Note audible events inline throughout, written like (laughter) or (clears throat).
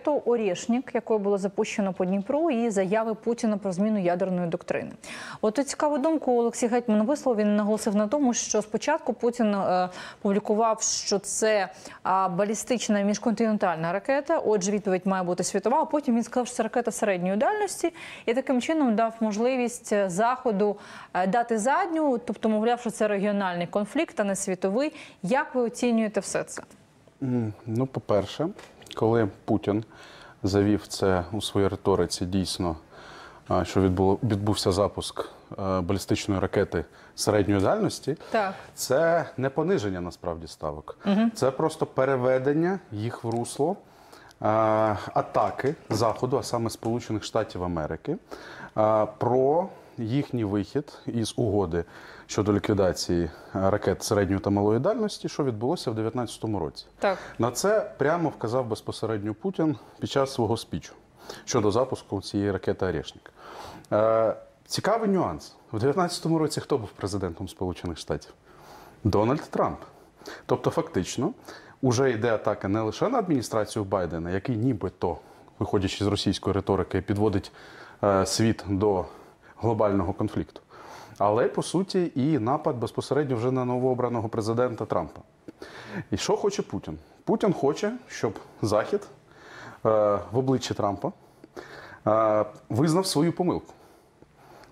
ракету Орєшнік, якою було запущено по Дніпру, і заяви Путіна про зміну ядерної доктрини. От цікаву думку Олексій Гетьман висловив. Він наголосив на тому, що спочатку Путін е, публікував, що це балістична міжконтинентальна ракета. Отже, відповідь має бути світова. А потім він сказав, що це ракета середньої дальності, і таким чином дав можливість е, заходу е, дати задню, тобто, мовляв, що це регіональний конфлікт, а не світовий. Як ви оцінюєте все це? Ну, по-перше, коли Путін завів це у своїй риториці, дійсно, що відбуло, відбувся запуск е, балістичної ракети середньої дальності, Так. це не пониження насправді ставок, це просто переведення їх в русло е, атаки Заходу, а саме Сполучених Штатів Америки, е, про їхній вихід із угоди щодо ліквідації е, ракет середньої та малої дальності, що відбулося в 2019 році. Так. На це прямо вказав безпосередньо Путін під час свого спічу щодо запуску цієї ракети Орешник. Е, цікавий нюанс. У 2019 році хто був президентом Сполучених Штатів? Дональд Трамп. Тобто, фактично, вже йде атака не лише на адміністрацію Байдена, який нібито, виходячи з російської риторики, підводить е, світ до глобального конфлікту, але по суті і напад безпосередньо вже на новообраного президента Трампа. І що хоче Путін? Путін хоче, щоб Захід е, в обличчі Трампа е, визнав свою помилку.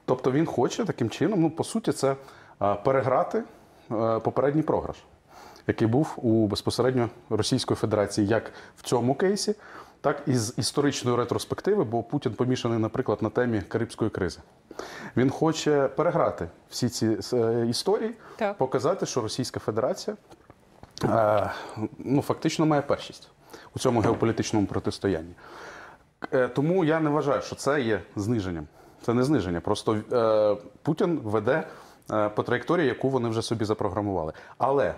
Тобто він хоче таким чином, ну по суті, це е, переграти попередній програш, який був у безпосередньо Російської Федерації, як в цьому кейсі, так і з історичної ретроспективи, бо Путін помішаний, наприклад, на темі Карибської кризи. Він хоче переграти всі ці е, історії, Так. показати, що Російська Федерація е, ну, фактично має першість у цьому геополітичному протистоянні. Е, Тому я не вважаю, що це є зниженням. Це не зниження. Просто е, Путін веде е, по траєкторії, яку вони вже собі запрограмували. Але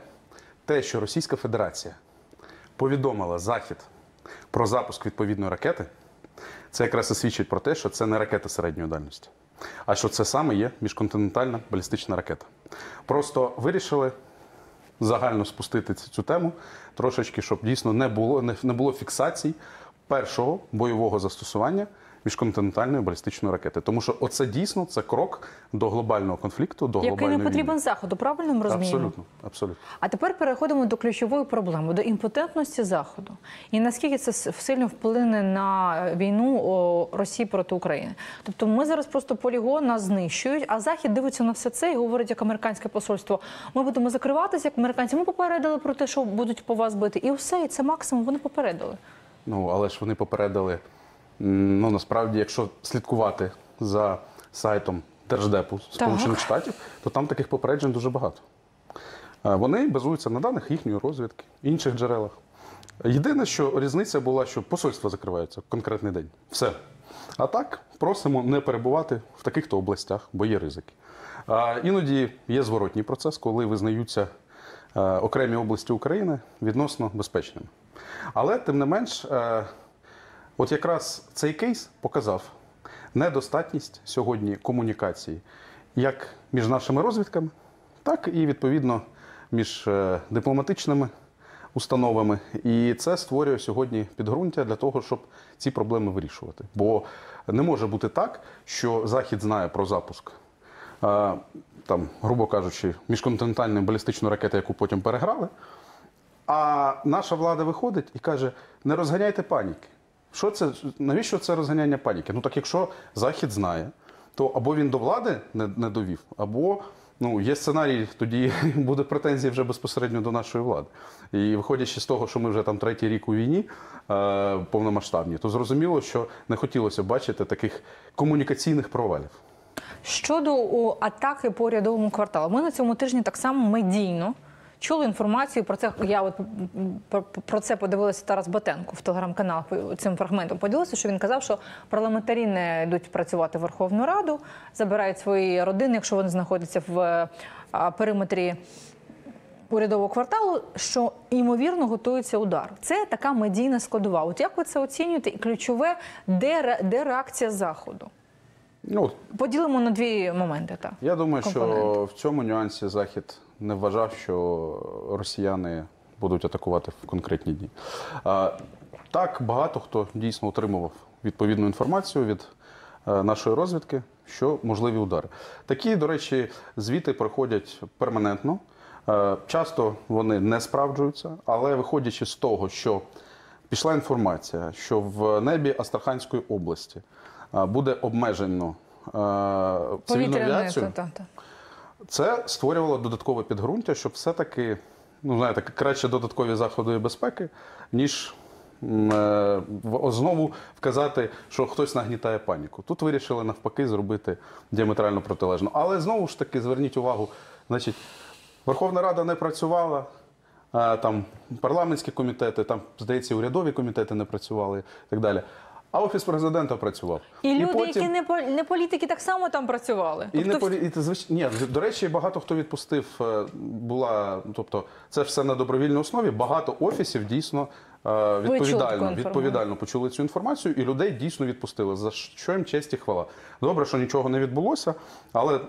те, що Російська Федерація повідомила Захід про запуск відповідної ракети, це якраз і свідчить про те, що це не ракета середньої дальності, а що це саме є міжконтинентальна балістична ракета. Просто вирішили загально спустити цю тему трошечки, щоб дійсно не було, не, було фіксацій першого бойового застосування міжконтинентальної балістичної ракети. Тому що оце дійсно це крок до глобального конфлікту, до Який глобальної не потрібен війни. заходу, правильно ми розуміємо? Абсолютно, абсолютно. А тепер переходимо до ключової проблеми до імпотентності заходу. І наскільки це сильно вплине на війну Росії проти України? Тобто, ми зараз просто полігон нас знищують, а захід дивиться на все це і говорить, як американське посольство. Ми будемо закриватися, як американці. Ми попередили про те, що будуть по вас бити, і все, і це максимум. Вони попередили. Ну, але ж вони попередили. Ну, насправді, якщо слідкувати за сайтом Держдепу Сполучених Штатів, то там таких попереджень дуже багато. Е, Вони базуються на даних їхньої розвідки, інших джерелах. Єдине, що різниця була, що посольства закриваються в конкретний день. Все. А так, просимо не перебувати в таких-то областях, бо є ризики. А іноді є зворотній процес, коли визнаються е, окремі області України відносно безпечними. Але тим не менш, е, от якраз цей кейс показав недостатність сьогодні комунікації як між нашими розвідками, так і відповідно між е, дипломатичними установами. І це створює сьогодні підґрунтя для того, щоб ці проблеми вирішувати. Бо не може бути так, що Захід знає про запуск. е, Там, грубо кажучи, міжконтинентальної балістичної ракети, яку потім переграли, а наша влада виходить і каже: не розганяйте паніки. Що це? Навіщо це розганяння паніки? Ну так якщо Захід знає, то або він до влади не, не довів, або ну, є сценарій, тоді (laughs) буде претензії вже безпосередньо до нашої влади. І виходячи з того, що ми вже там третій рік у війні е, повномасштабній, то зрозуміло, що не хотілося бачити таких комунікаційних провалів. Щодо атаки по рядовому кварталу, ми на цьому тижні так само медійно чули інформацію про це. Я от про, це подивилася Тарас Батенко в телеграм-канал по- цим фрагментом. Поділився, що він казав, що парламентарі не йдуть працювати в Верховну Раду, забирають свої родини, якщо вони знаходяться в периметрі. Урядового кварталу, що ймовірно готується удар. Це така медійна складова. От як ви це оцінюєте? І ключове, де, де реакція заходу? Ну, Поділимо на дві моменти. Так. Я думаю, що в цьому нюансі Захід не вважав, що росіяни будуть атакувати в конкретні дні. Так, багато хто дійсно отримував відповідну інформацію від е, нашої розвідки, що можливі удари. Такі, до речі, звіти проходять перманентно. Е, Часто вони не справджуються, але виходячи з того, що пішла інформація, що в небі Астраханської області е, буде обмежено цивільну Повітряне авіацію. та, та. Це створювало додаткове підґрунтя, щоб все-таки, ну знаєте, краще додаткові заходи безпеки, ніж е, знову вказати, що хтось нагнітає паніку. Тут вирішили навпаки зробити діаметрально протилежно. Але знову ж таки зверніть увагу, значить, Верховна Рада не працювала. Там парламентські комітети, там, здається, урядові комітети не працювали і так далі. А офіс президента працював. І люди, потім- які не, по- не політики, так само там працювали. і Тобто не полі... і, звич... Ні, до речі, багато хто відпустив. е, Була, тобто, це все на добровільній основі. Багато офісів дійсно е, відповідально, відповідально почули цю інформацію, і людей дійсно відпустили. За що їм честь і хвала. Добре, що нічого не відбулося, але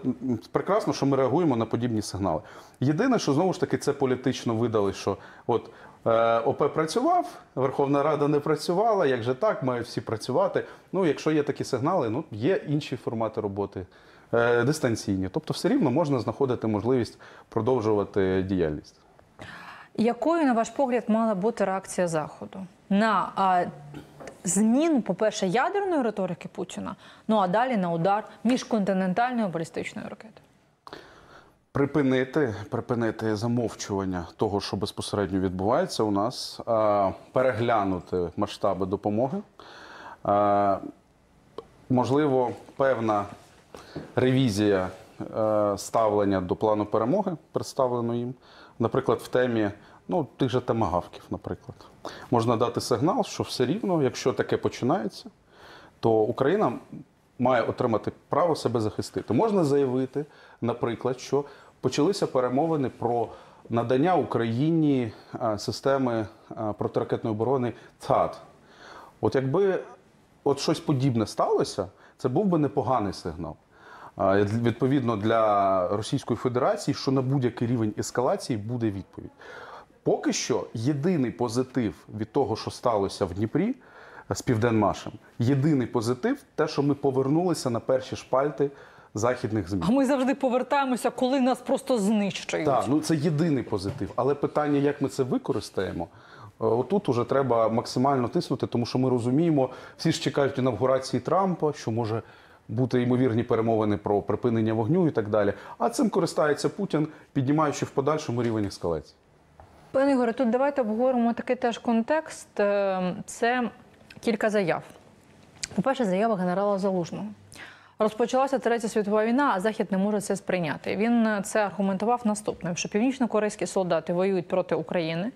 прекрасно, що ми реагуємо на подібні сигнали. Єдине, що знову ж таки це політично видали, що от. Е, ОП працював, Верховна Рада не працювала. Як же так, мають всі працювати. Ну, якщо є такі сигнали, ну є інші формати роботи е, дистанційні. Тобто, все рівно можна знаходити можливість продовжувати діяльність. Якою, на ваш погляд, мала бути реакція Заходу на а, зміну, по-перше, ядерної риторики Путіна, ну а далі на удар міжконтинентальної балістичної ракети? Припинити, припинити замовчування того, що безпосередньо відбувається у нас, переглянути масштаби допомоги. Можливо, певна ревізія е, ставлення до плану перемоги, представлено їм, наприклад, в темі ну, тих же темагавків, наприклад. Можна дати сигнал, що все рівно, якщо таке починається, то Україна має отримати право себе захистити. Можна заявити, наприклад, що почалися перемовини про надання Україні е, системи е, протиракетної оборони ТАД. От якби от щось подібне сталося, це був би непоганий сигнал. Відповідно для Російської Федерації, що на будь-який рівень ескалації буде відповідь. Поки що єдиний позитив від того, що сталося в Дніпрі з Південмашем, єдиний позитив те, що ми повернулися на перші шпальти західних ЗМІ. А ми завжди повертаємося, коли нас просто знищують. Так, ну це єдиний позитив. Але питання, як ми це використаємо, е, отут уже треба максимально тиснути, тому що ми розуміємо, всі ж чекають інавгурації Трампа, що може бути ймовірні перемовини про припинення вогню і так далі. А цим користається Путін, піднімаючи в подальшому рівень ескалації. Пане Ігоре, тут давайте обговоримо такий теж контекст. Е, Це кілька заяв. По-перше, заява генерала Залужного. Розпочалася третя світова війна, а Захід не може це сприйняти. Він е, це аргументував наступним: що північно-корейські солдати воюють проти України.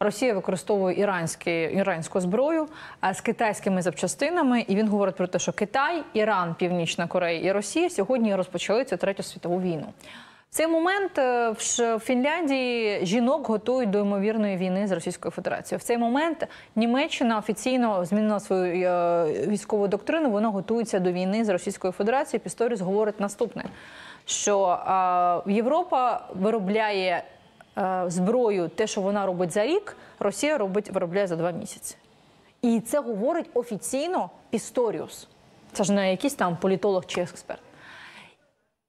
Росія використовує іранські, іранську зброю а з китайськими запчастинами. І він говорить про те, що Китай, Іран, Північна Корея і Росія сьогодні розпочали цю третю світову війну. В цей момент е, в Фінляндії жінок готують до ймовірної війни з Російською Федерацією. В цей момент Німеччина офіційно змінила свою е, військову доктрину. Вона готується до війни з Російською Федерацією. Пісторіс говорить наступне: що е, Європа виробляє зброю, те, що вона робить за рік, Росія робить виробляє за два місяці. І це говорить офіційно Пісторіус. Це ж не якийсь там політолог чи експерт.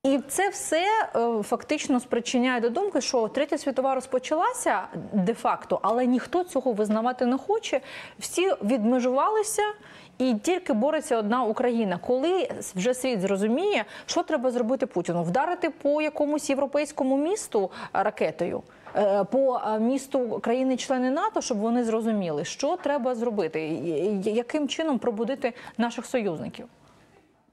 І це все е, фактично спричиняє до думки, що третя світова розпочалася де-факто, але ніхто цього визнавати не хоче. Всі відмежувалися. І тільки бореться одна Україна. Коли вже світ зрозуміє, що треба зробити Путіну? Вдарити по якомусь європейському місту ракетою, е, по е, місту країни-члени НАТО, щоб вони зрозуміли, що треба зробити, яким чином пробудити наших союзників.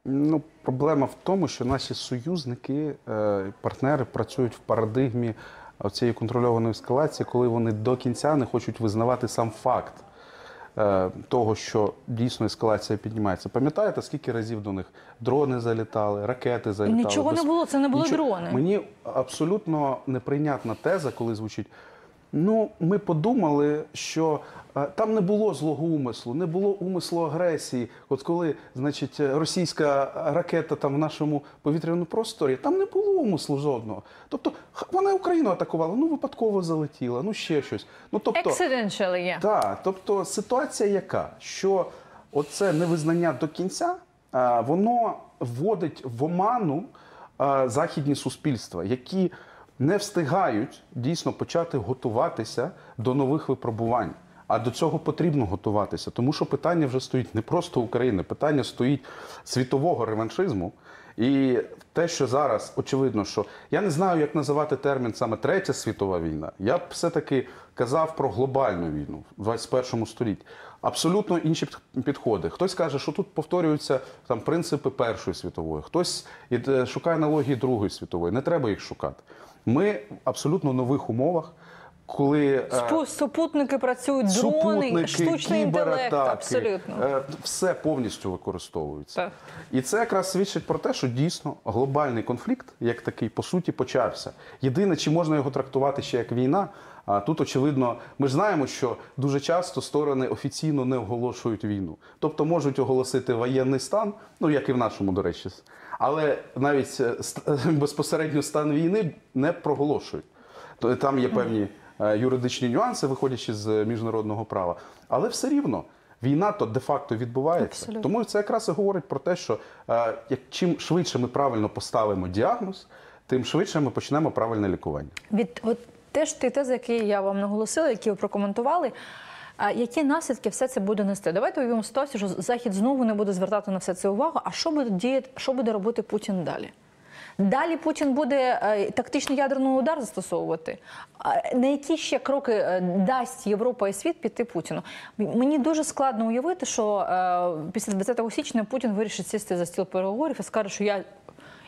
Ну, проблема в тому, що наші союзники, е, партнери працюють в парадигмі цієї контрольованої ескалації, коли вони до кінця не хочуть визнавати сам факт е, того, що дійсно ескалація піднімається. Пам'ятаєте, скільки разів до них дрони залітали, ракети залітали? Нічого не було, це не були дрони. Мені абсолютно неприйнятна теза, коли звучить. Ну, ми подумали, що е, там не було злого умислу, не було умислу агресії. От коли, значить, е, російська ракета там в нашому повітряному просторі, там не було умислу жодного. Тобто, вона Україну атакувала, ну випадково залетіла, ну ще щось. Ну тобто, Accidentally так, тобто ситуація яка? Що оце невизнання до кінця, воно вводить в оману західні суспільства, які не встигають дійсно почати готуватися до нових випробувань. А до цього потрібно готуватися, тому що питання вже стоїть не просто України, питання стоїть світового реваншизму. І те, що зараз очевидно, що я не знаю, як називати термін саме Третя світова війна. Я б все-таки казав про глобальну війну в 21 столітті. Абсолютно інші під- підходи. Хтось каже, що тут повторюються там принципи Першої світової, хтось шукає аналогії Другої світової. Не треба їх шукати. Ми в абсолютно нових умовах, коли е, Спу- Супутники працюють, дрони, супутники, штучний інтелект. Абсолютно. е, все повністю використовується. Так. І це якраз свідчить про те, що дійсно глобальний конфлікт, як такий, по суті, почався. Єдине, чи можна його трактувати ще як війна. А тут, очевидно, ми ж знаємо, що дуже часто сторони офіційно не оголошують війну. Тобто можуть оголосити воєнний стан, ну як і в нашому, до речі, але навіть е, (laughs) безпосередньо стан війни не проголошують. Там є певні юридичні нюанси, виходячи з міжнародного права. Але все рівно війна то де-факто відбувається. Абсолютно. Тому це якраз і говорить про те, що е, як чим швидше ми правильно поставимо діагноз, тим швидше ми почнемо правильне лікування. Від от теж ті тези, які я вам наголосила, які ви прокоментували. А які наслідки все це буде нести? Давайте уявимо ситуацію, що Захід знову не буде звертати на все це увагу. А що буде діяти, що буде робити Путін далі? Далі Путін буде е, тактичний ядерний удар застосовувати. На які ще кроки е, дасть Європа і світ піти Путіну? Мені дуже складно уявити, що е, після 20 січня Путін вирішить сісти за стіл переговорів і скаже, що я,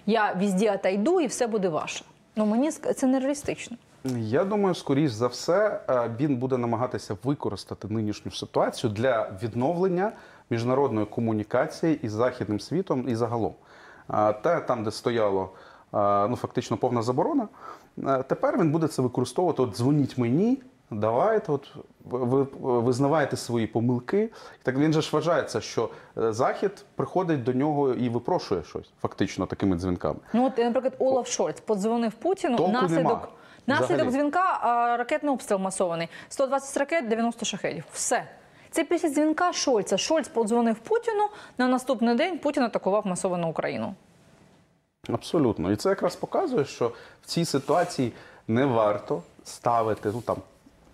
я візді отойду і все буде ваше. Ну мені це нереалістично. Я думаю, скоріш за все, він буде намагатися використати нинішню ситуацію для відновлення міжнародної комунікації із західним світом і загалом. Те, там, де стояло ну, фактично повна заборона, е, тепер він буде це використовувати. От дзвоніть мені, давайте, от ви ви визнавайте свої помилки. Так він же ж вважається, що е, Захід приходить до нього і випрошує щось, фактично такими дзвінками. Ну, от, наприклад, Олаф Шольц подзвонив Путіну Толку нема. наслідок. Наслідок Взагалі. дзвінка ракетний обстріл масований. 120 ракет, 90 шахедів. Все. Це після дзвінка Шольца. Шольц подзвонив Путіну. На наступний день Путін атакував масовану Україну. Абсолютно. І це якраз показує, що в цій ситуації не варто ставити, ну там,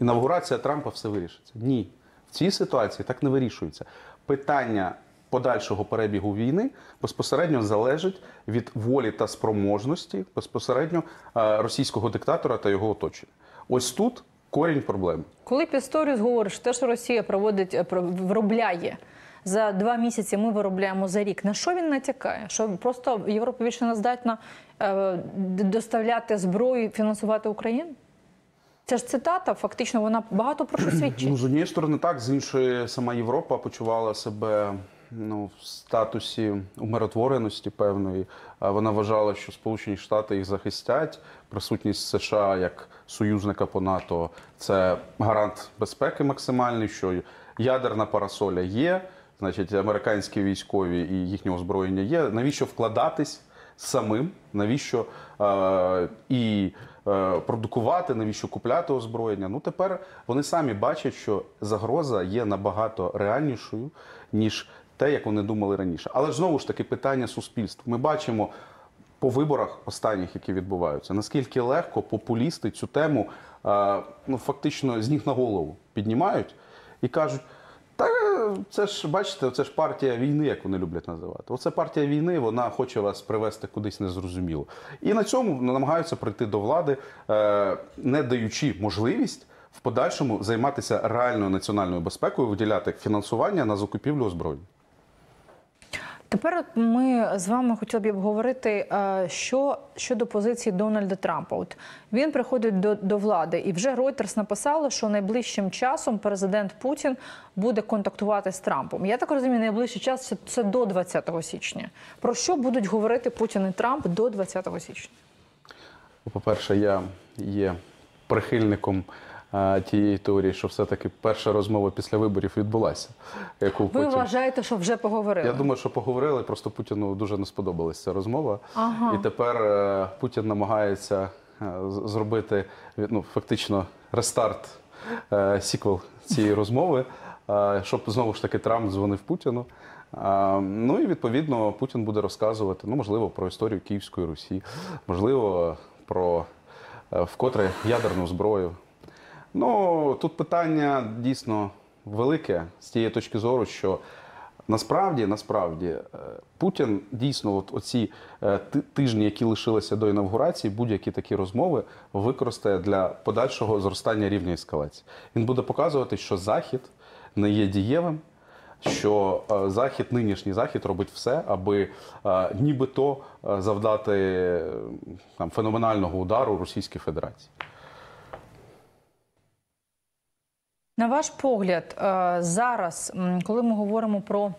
інавгурація Трампа все вирішиться. Ні. В цій ситуації так не вирішується. Питання подальшого перебігу війни безпосередньо залежить від волі та спроможності безпосередньо е, російського диктатора та його оточення. Ось тут корінь проблеми. Коли Пісторіус говорить, що те, що Росія проводить, е, виробляє за два місяці, ми виробляємо за рік. На що він натякає? Що просто Європа більше не здатна е, доставляти зброю і фінансувати Україну? Це ж цитата, фактично, вона багато про що (clears throat) свідчить. Ну, з однієї сторони, так, з іншої, сама Європа почувала себе ну, в статусі умиротвореності певної. Вона вважала, що Сполучені Штати їх захистять. Присутність США як союзника по НАТО це гарант безпеки максимальний, що ядерна парасоля є, значить, американські військові і їхнє озброєння є. Навіщо вкладатись? самим, навіщо е, і е, продукувати, навіщо купляти озброєння. Ну тепер вони самі бачать, що загроза є набагато реальнішою, ніж те, як вони думали раніше. Але знову ж таки питання суспільства. Ми бачимо по виборах останніх, які відбуваються, наскільки легко популісти цю тему е, ну, фактично з ніг на голову піднімають і кажуть. Та це ж бачите, це ж партія війни, як вони люблять називати. Оце партія війни, вона хоче вас привести кудись незрозуміло. І на цьому намагаються прийти до влади, е, не даючи можливість в подальшому займатися реальною національною безпекою, виділяти фінансування на закупівлю озброєнь. Тепер от ми з вами хотіли б обговорити, е, що щодо позиції Дональда Трампа. От він приходить до, до влади, і вже Reuters написало, що найближчим часом президент Путін буде контактувати з Трампом. Я так розумію, найближчий час це, це до 20 січня. Про що будуть говорити Путін і Трамп до 20 січня? По-перше, я є прихильником тієї теорії, що все-таки перша розмова після виборів відбулася. Яку Ви потім... вважаєте, що вже поговорили? Я думаю, що поговорили, просто Путіну дуже не сподобалася ця розмова. Ага. І тепер е, Путін намагається е, зробити ну, фактично рестарт, е, сіквел цієї розмови, е, щоб знову ж таки Трамп дзвонив Путіну. Ну і відповідно Путін буде розказувати, ну можливо, про історію Київської Русі, можливо, про е, вкотре ядерну зброю. Ну тут питання дійсно велике з тієї точки зору, що насправді, насправді, е, Путін дійсно, от оці е, тижні, які лишилися до інавгурації, будь-які такі розмови використає для подальшого зростання рівня ескалації. Він буде показувати, що Захід не є дієвим. Що е, захід, нинішній захід робить все, аби е, нібито завдати е, там феноменального удару Російській Федерації. На ваш погляд, е, зараз, коли ми говоримо про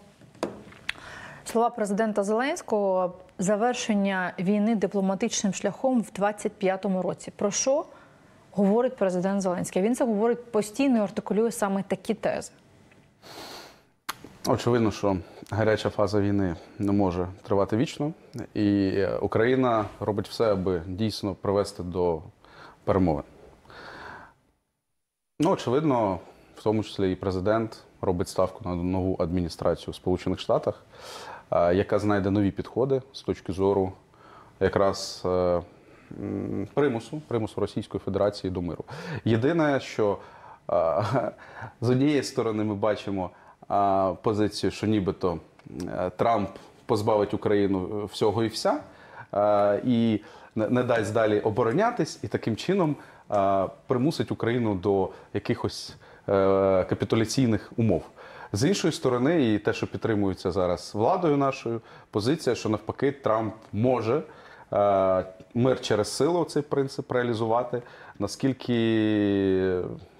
слова президента Зеленського, завершення війни дипломатичним шляхом в 25-му році, про що говорить президент Зеленський? Він це говорить постійно і артикулює саме такі тези. Очевидно, що гаряча фаза війни не може тривати вічно, і Україна робить все, аби дійсно привести до перемовин. Ну, очевидно, в тому числі і президент робить ставку на нову адміністрацію в Сполучених Штатах, е, яка знайде нові підходи з точки зору якраз е, примусу, примусу Російської Федерації до миру. Єдине, що е, (laughs) з однієї сторони ми бачимо позицію, що нібито Трамп позбавить Україну всього і вся, і не дасть далі оборонятись, і таким чином е, примусить Україну до якихось е, капітуляційних умов. З іншої сторони, і те, що підтримується зараз владою нашою, позиція, що навпаки Трамп може е, мир через силу цей принцип реалізувати, наскільки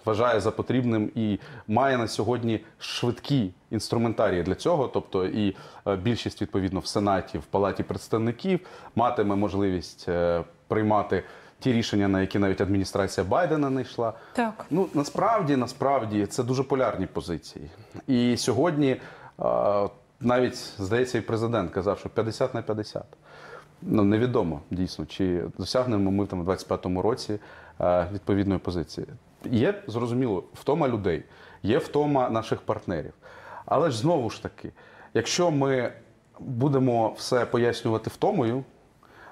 вважає за потрібним і має на сьогодні швидкі інструментарії для цього, тобто і е, більшість відповідно в Сенаті, в Палаті представників матиме можливість е, приймати ті рішення, на які навіть адміністрація Байдена не йшла. Так. Ну насправді, насправді це дуже полярні позиції. І сьогодні е, навіть здається, і президент казав, що 50 на 50. Ну невідомо дійсно, чи досягнемо ми там у 25-му році відповідної позиції. Є зрозуміло втома людей, є втома наших партнерів. Але ж знову ж таки, якщо ми будемо все пояснювати втомою,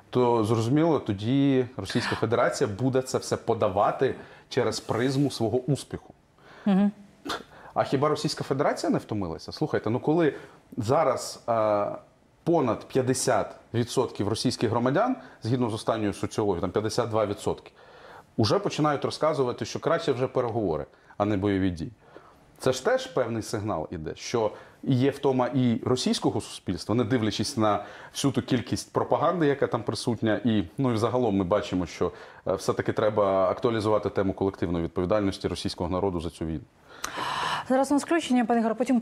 то зрозуміло, тоді Російська Федерація буде це все подавати через призму свого успіху. А хіба Російська Федерація не втомилася? Слухайте, ну коли зараз е, понад 50% російських громадян, згідно з останньою соціологією, там 52%, вже починають розказувати, що краще вже переговори, а не бойові дії. Це ж теж певний сигнал іде, що є втома і російського суспільства, не дивлячись на всю ту кількість пропаганди, яка там присутня, і ну і взагалом ми бачимо, що е, все-таки треба актуалізувати тему колективної відповідальності російського народу за цю війну. Зараз у нас включення, пане Ігоре, потім